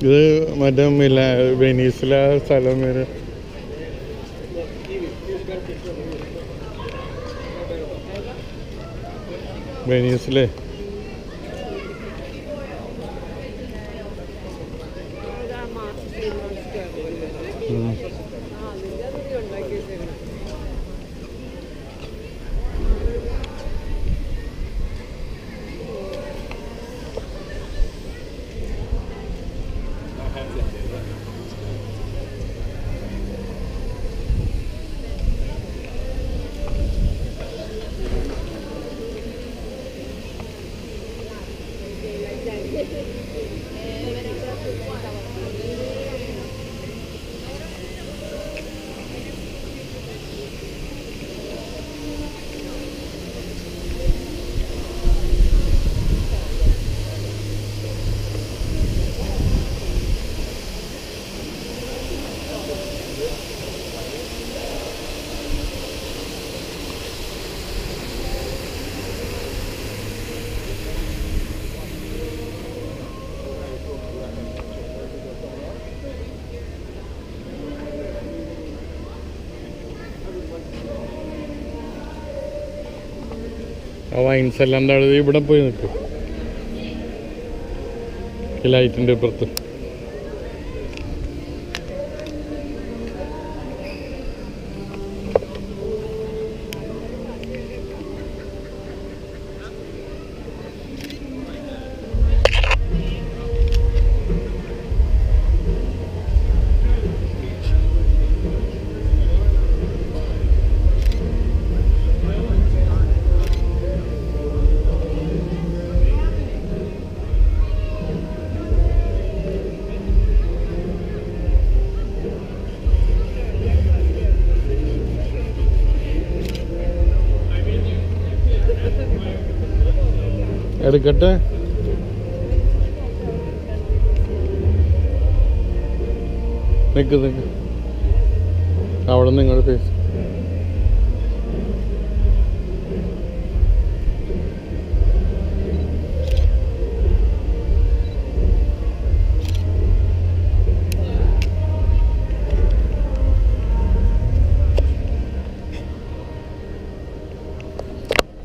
ഇത് മറ്റേ മില വെനീസിലെ സ്ഥലം വരെ വെനീസിലെ ഉം. めちゃくちゃおいしかったです。വൈൻസ് എല്ലാം എന്താ ഇവിടെ പോയി നിൽക്കും. ഈ ലൈറ്റിന്റെ അപ്പുറത്ത് എടുക്കട്ടെ. നിൽക്ക് നിൽക്ക് അവിടെ നിങ്ങൾ ഫേസ്